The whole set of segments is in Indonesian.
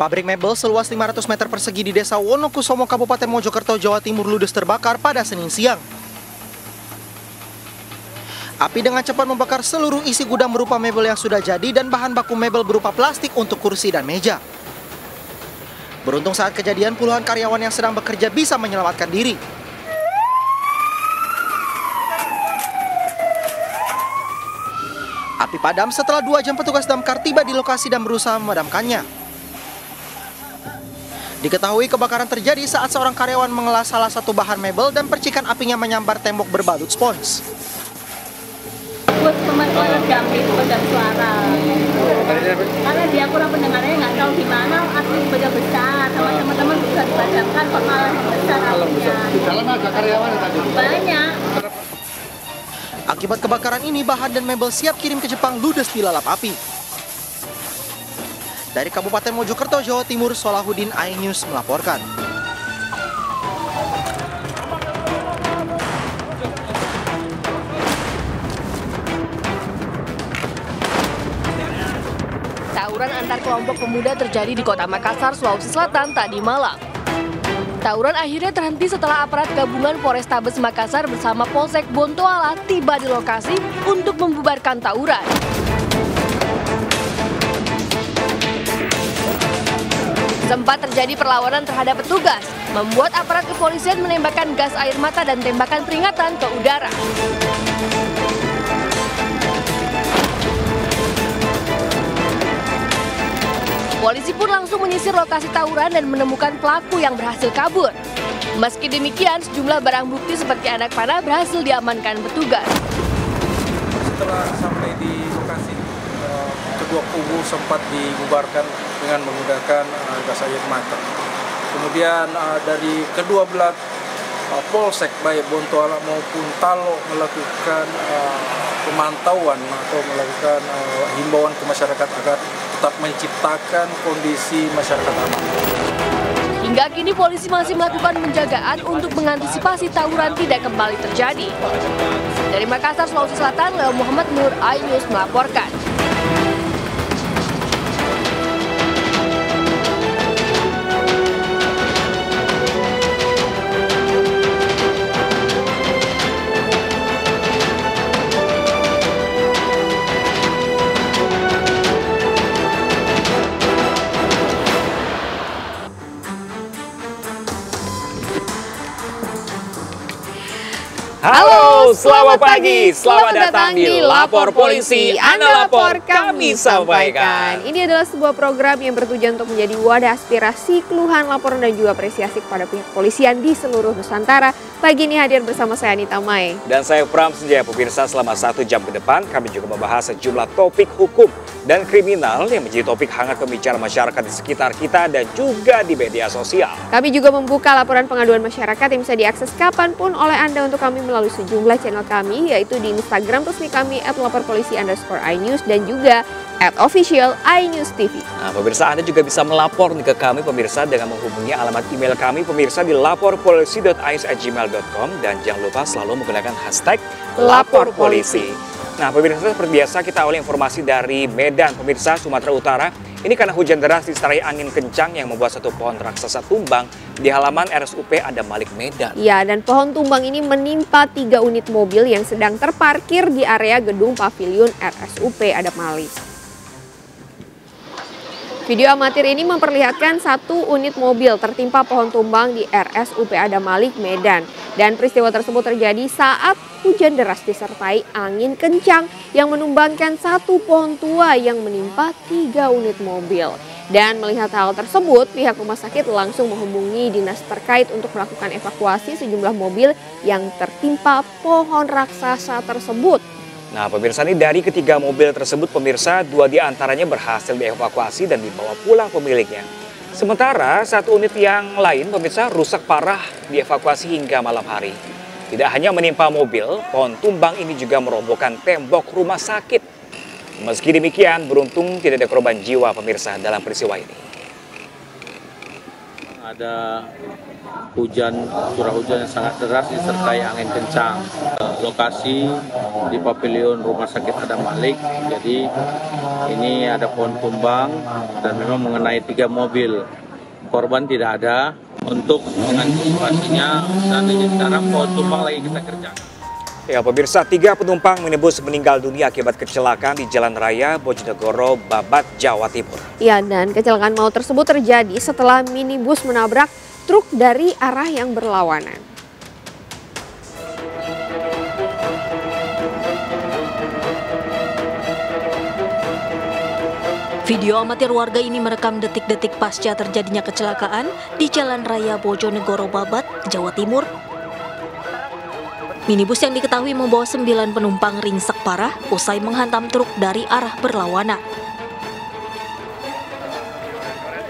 Pabrik mebel seluas 500 meter persegi di Desa Wonokusomo, Kabupaten Mojokerto, Jawa Timur ludes terbakar pada Senin siang. Api dengan cepat membakar seluruh isi gudang berupa mebel yang sudah jadi dan bahan baku mebel berupa plastik untuk kursi dan meja. Beruntung saat kejadian puluhan karyawan yang sedang bekerja bisa menyelamatkan diri. Api padam setelah dua jam petugas damkar tiba di lokasi dan berusaha memadamkannya. Diketahui kebakaran terjadi saat seorang karyawan mengelas salah satu bahan mebel dan percikan apinya menyambar tembok berbalut spons. buat pemantauan jam itu pegang suara karena dia kurang pendengarannya nggak tahu gimana api beda besar sama teman-teman bisa dipadamkan kok malah yang besar apinya Di dalam ada karyawan tadi. banyak Akibat kebakaran ini, bahan dan mebel siap kirim ke Jepang ludes dilalap api. Dari Kabupaten Mojokerto, Jawa Timur, Solahuddin iNews melaporkan. Tawuran antar kelompok pemuda terjadi di kota Makassar, Sulawesi Selatan tadi malam. Tawuran akhirnya terhenti setelah aparat gabungan Polrestabes Makassar bersama Polsek Bontoala tiba di lokasi untuk membubarkan tawuran. Sempat terjadi perlawanan terhadap petugas, membuat aparat kepolisian menembakkan gas air mata dan tembakan peringatan ke udara. Polisi pun langsung menyisir lokasi tawuran dan menemukan pelaku yang berhasil kabur. Meski demikian, sejumlah barang bukti seperti anak panah berhasil diamankan petugas. setelah sampai di lokasi eh, kedua kubu sempat dibubarkan dengan menggunakan eh, gas air mata. Kemudian eh, dari kedua belah eh, polsek baik Bontoala maupun Talo melakukan eh, pemantauan atau melakukan eh, himbauan ke masyarakat agar tetap menciptakan kondisi masyarakat aman. Hingga kini polisi masih melakukan penjagaan untuk mengantisipasi tawuran tidak kembali terjadi. Dari Makassar, Sulawesi Selatan, Leo Muhammad Nur, iNews melaporkan. Selamat pagi. Selamat datang di Lapor Polisi. Anda lapor, kami sampaikan. Ini adalah sebuah program yang bertujuan untuk menjadi wadah aspirasi, keluhan, laporan, dan juga apresiasi kepada pihak polisian di seluruh Nusantara. Pagi ini hadir bersama saya Anita Mai. Dan saya Pram Senjaya Pemirsa selama satu jam ke depan kami juga membahas sejumlah topik hukum dan kriminal yang menjadi topik hangat pembicaraan masyarakat di sekitar kita dan juga di media sosial. Kami juga membuka laporan pengaduan masyarakat yang bisa diakses kapan pun oleh Anda untuk kami melalui sejumlah channel kami, yaitu di Instagram resmi kami laporpolisi underscore iNews dan juga at official iNews TV. Nah, pemirsa Anda juga bisa melapor nih ke kami pemirsa dengan menghubungi alamat email kami pemirsa di laporpolisi.ais@gmail.com dan jangan lupa selalu menggunakan hashtag Lapor polisi. Nah, pemirsa seperti biasa kita awali informasi dari Medan, pemirsa Sumatera Utara. Ini karena hujan deras disertai angin kencang yang membuat satu pohon raksasa tumbang di halaman RSUP Adam Malik Medan. Ya, dan pohon tumbang ini menimpa tiga unit mobil yang sedang terparkir di area gedung pavilion RSUP Adam Malik. Video amatir ini memperlihatkan satu unit mobil tertimpa pohon tumbang di RSUP Adam Malik, Medan. Dan peristiwa tersebut terjadi saat hujan deras disertai angin kencang yang menumbangkan satu pohon tua yang menimpa tiga unit mobil. Dan melihat hal tersebut, pihak rumah sakit langsung menghubungi dinas terkait untuk melakukan evakuasi sejumlah mobil yang tertimpa pohon raksasa tersebut. Nah, pemirsa ini dari ketiga mobil tersebut, pemirsa dua di antaranya berhasil dievakuasi dan dibawa pulang pemiliknya. Sementara satu unit yang lain, pemirsa rusak parah dievakuasi hingga malam hari. Tidak hanya menimpa mobil, pohon tumbang ini juga merobohkan tembok rumah sakit. Meski demikian, beruntung tidak ada korban jiwa pemirsa dalam peristiwa ini. Ada hujan curah hujan yang sangat deras disertai angin kencang. Lokasi di pavilion Rumah Sakit Adam Malik. Jadi ini ada pohon tumbang dan memang mengenai tiga mobil. Korban tidak ada. Untuk mengantisipasinya ini sekarang pohon tumbang lagi kita kerjakan. Ya pemirsa, tiga penumpang minibus meninggal dunia akibat kecelakaan di Jalan Raya Bojonegoro, Babat, Jawa Timur. Ya, dan kecelakaan maut tersebut terjadi setelah minibus menabrak truk dari arah yang berlawanan. Video amatir warga ini merekam detik-detik pasca terjadinya kecelakaan di Jalan Raya Bojonegoro Babat, Jawa Timur. Minibus yang diketahui membawa 9 penumpang ringsek parah usai menghantam truk dari arah berlawanan.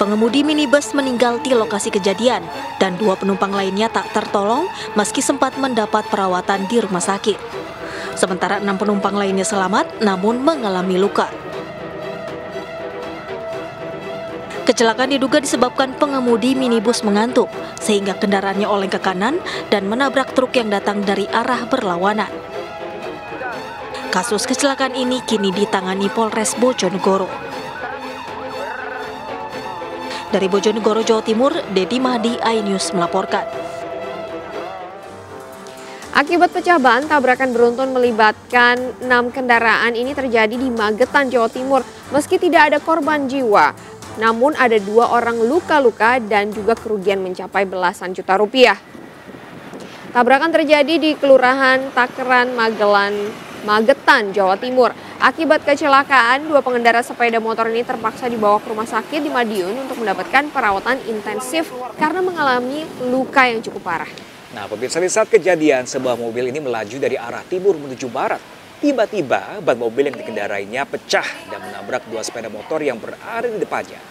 Pengemudi minibus meninggal di lokasi kejadian dan dua penumpang lainnya tak tertolong meski sempat mendapat perawatan di rumah sakit. Sementara enam penumpang lainnya selamat namun mengalami luka. Kecelakaan diduga disebabkan pengemudi minibus mengantuk sehingga kendaraannya oleng ke kanan dan menabrak truk yang datang dari arah berlawanan. Kasus kecelakaan ini kini ditangani Polres Bojonegoro. Dari Bojonegoro, Jawa Timur, Dedi Mahdi, iNews melaporkan. Akibat pecah ban, tabrakan beruntun melibatkan enam kendaraan ini terjadi di Magetan, Jawa Timur. Meski tidak ada korban jiwa, namun ada dua orang luka-luka dan juga kerugian mencapai belasan juta rupiah. Tabrakan terjadi di Kelurahan Takeran, Magelan, Magetan, Jawa Timur. Akibat kecelakaan, dua pengendara sepeda motor ini terpaksa dibawa ke rumah sakit di Madiun untuk mendapatkan perawatan intensif karena mengalami luka yang cukup parah. Nah pemirsa di saat kejadian sebuah mobil ini melaju dari arah timur menuju barat. Tiba-tiba ban mobil yang dikendarainya pecah dan menabrak dua sepeda motor yang berada di depannya.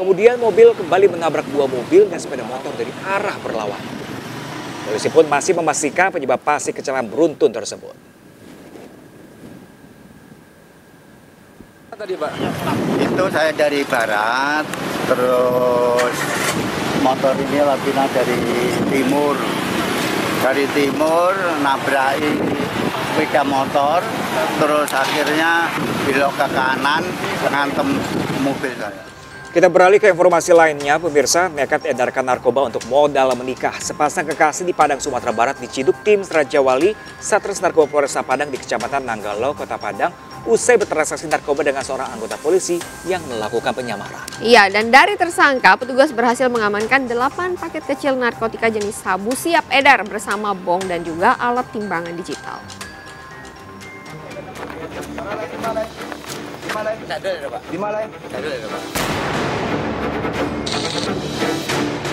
Kemudian mobil kembali menabrak dua mobil dan sepeda motor dari arah berlawanan. Polisi pun masih memastikan penyebab pasti kecelakaan beruntun tersebut. Tadi Pak, Itu saya dari barat, terus motor ini Latina dari timur. Dari timur nabrai sepeda motor, terus akhirnya belok ke kanan, ngantem mobil saya. Kita beralih ke informasi lainnya, pemirsa nekat edarkan narkoba untuk modal menikah. Sepasang kekasih di Padang, Sumatera Barat diciduk tim Raja Wali Satres Narkoba Polresta Padang di Kecamatan Nanggalo, Kota Padang, usai bertransaksi narkoba dengan seorang anggota polisi yang melakukan penyamaran. Iya, dan dari tersangka, petugas berhasil mengamankan 8 paket kecil narkotika jenis sabu siap edar bersama bong dan juga alat timbangan digital.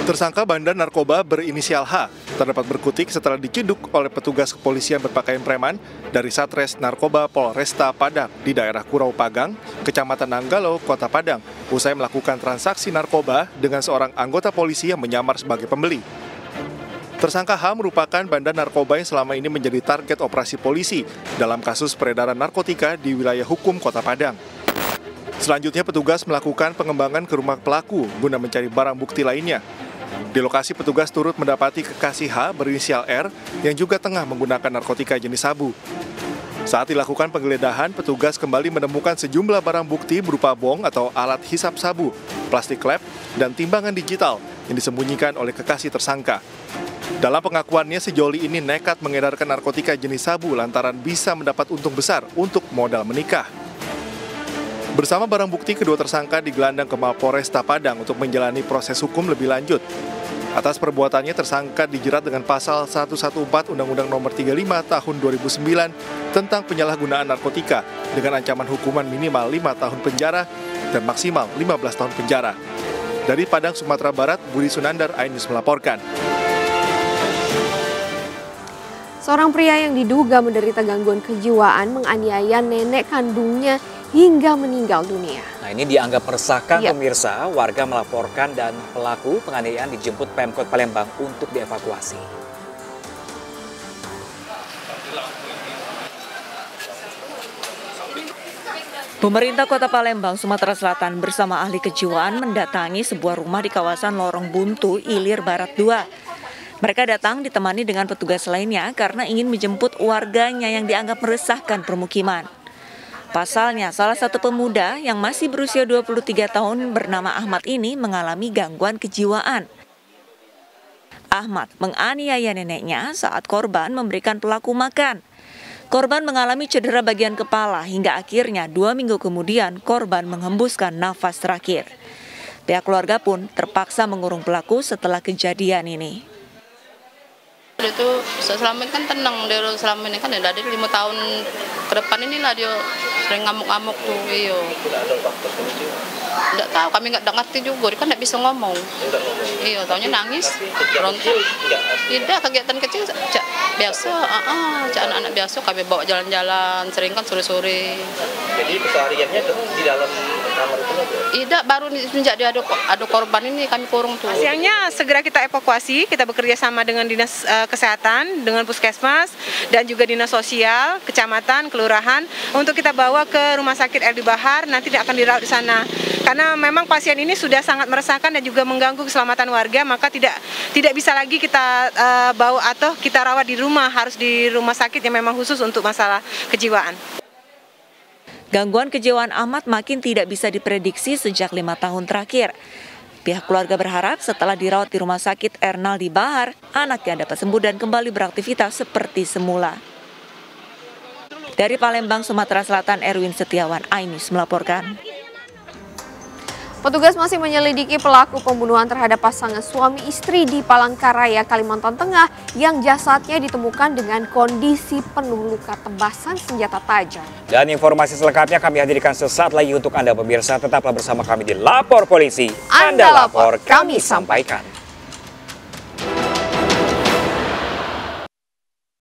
Tersangka bandar narkoba berinisial H terdapat berkutik setelah diciduk oleh petugas kepolisian berpakaian preman dari Satres Narkoba Polresta Padang di daerah Kurau Pagang, Kecamatan Nanggalo, Kota Padang, usai melakukan transaksi narkoba dengan seorang anggota polisi yang menyamar sebagai pembeli. Tersangka H merupakan bandar narkoba yang selama ini menjadi target operasi polisi dalam kasus peredaran narkotika di wilayah hukum Kota Padang. Selanjutnya petugas melakukan pengembangan ke rumah pelaku guna mencari barang bukti lainnya. Di lokasi petugas turut mendapati kekasih H berinisial R yang juga tengah menggunakan narkotika jenis sabu. Saat dilakukan penggeledahan, petugas kembali menemukan sejumlah barang bukti berupa bong atau alat hisap sabu, plastik lab, dan timbangan digital yang disembunyikan oleh kekasih tersangka. Dalam pengakuannya, sejoli ini nekat mengedarkan narkotika jenis sabu lantaran bisa mendapat untung besar untuk modal menikah. Bersama barang bukti, kedua tersangka digelandang ke Mapolresta Padang untuk menjalani proses hukum lebih lanjut. Atas perbuatannya, tersangka dijerat dengan pasal 114 Undang-Undang Nomor 35 Tahun 2009 tentang penyalahgunaan narkotika dengan ancaman hukuman minimal 5 tahun penjara dan maksimal 15 tahun penjara. Dari Padang, Sumatera Barat, Budi Sunandar, iNews melaporkan. Seorang pria yang diduga menderita gangguan kejiwaan menganiaya nenek kandungnya hingga meninggal dunia. Nah ini dianggap meresahkan Iya. pemirsa, warga melaporkan dan pelaku penganiayaan dijemput Pemkot Palembang untuk dievakuasi. Pemerintah Kota Palembang, Sumatera Selatan bersama ahli kejiwaan mendatangi sebuah rumah di kawasan Lorong Buntu, Ilir Barat 2. Mereka datang ditemani dengan petugas lainnya karena ingin menjemput warganya yang dianggap meresahkan permukiman. Pasalnya, salah satu pemuda yang masih berusia 23 tahun bernama Ahmad ini mengalami gangguan kejiwaan. Ahmad menganiaya neneknya saat korban memberikan pelaku makan. Korban mengalami cedera bagian kepala hingga akhirnya dua minggu kemudian korban menghembuskan nafas terakhir. Pihak keluarga pun terpaksa mengurung pelaku setelah kejadian ini. Itu selama ini kan tenang, dia selama ini kan ya dari lima tahun ke depan inilah dia sering ngamuk-ngamuk tuh iyo tahu kami nggak ngerti juga dia kan nggak bisa ngomong. Iya tahunya nangis rontok. Tidak kegiatan kecil cak biasa uh -uh, cak anak-anak biasa kami bawa jalan-jalan sering kan sore-sore. Jadi kesehariannya di dalam kamar itu tidak baru sejak dia ada ada korban ini kami kurung tuh. Siangnya segera kita evakuasi kita bekerja sama dengan dinas uh, kesehatan dengan puskesmas dan juga dinas sosial kecamatan kelurahan untuk kita bawa ke rumah sakit Erdi Bahar nanti dia akan dirawat di sana karena memang pasien ini sudah sangat meresahkan dan juga mengganggu keselamatan warga maka tidak tidak bisa lagi kita uh, bawa atau kita rawat di rumah harus di rumah sakit yang memang khusus untuk masalah kejiwaan. Gangguan kejiwaan Ahmad makin tidak bisa diprediksi sejak lima tahun terakhir. Pihak keluarga berharap setelah dirawat di rumah sakit Ernal di Bahar, anaknya dapat sembuh dan kembali beraktivitas seperti semula. Dari Palembang, Sumatera Selatan, Erwin Setiawan, Ainis melaporkan. Petugas masih menyelidiki pelaku pembunuhan terhadap pasangan suami istri di Palangkaraya, Kalimantan Tengah yang jasadnya ditemukan dengan kondisi penuh luka tebasan senjata tajam. Dan informasi selengkapnya kami hadirkan sesaat lagi untuk Anda pemirsa. Tetaplah bersama kami di Lapor Polisi. Anda, lapor, kami sampaikan.